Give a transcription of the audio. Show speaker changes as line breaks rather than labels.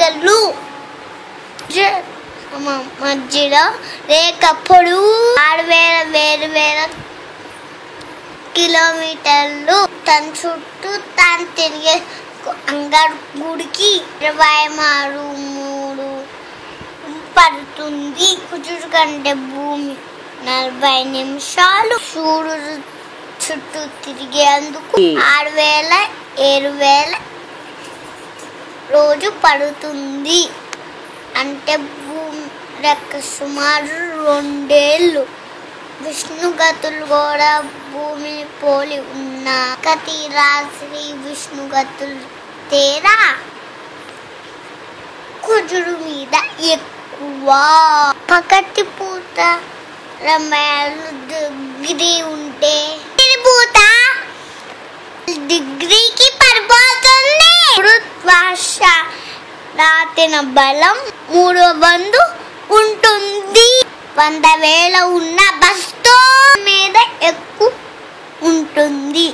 రేఖలు. మధ్యలో పొడవు ఆరు వేల వేరు వేల కిలోమీటర్లు. తన చుట్టూ తాను తిరిగే అంగారు గుడికి ఇరవై ఆరు మూడు పడుతుంది. కుజుడు కంటే భూమి నలభై నిమిషాలు. సూర్యుడు చుట్టూ తిరిగేందుకు ఆరు వేల ఏడు వేల రోజు పడుతుంది. అంటే భూమి లెక్క సుమారు రెండేళ్ళు. విష్ణుగతులు కూడా భూమిని పోలి ఉన్న కతి రాశి విష్ణుగతులు తేరా? కుజుడు మీద ఎక్కువ. పకటి పూత రమాయలు డిగ్రీ ఉంటే. పూత పెట్టిన బలం మూడో బంధు ఉంటుంది. వంద వేల ఉన్న బస్తో మీద ఎక్కువ ఉంటుంది.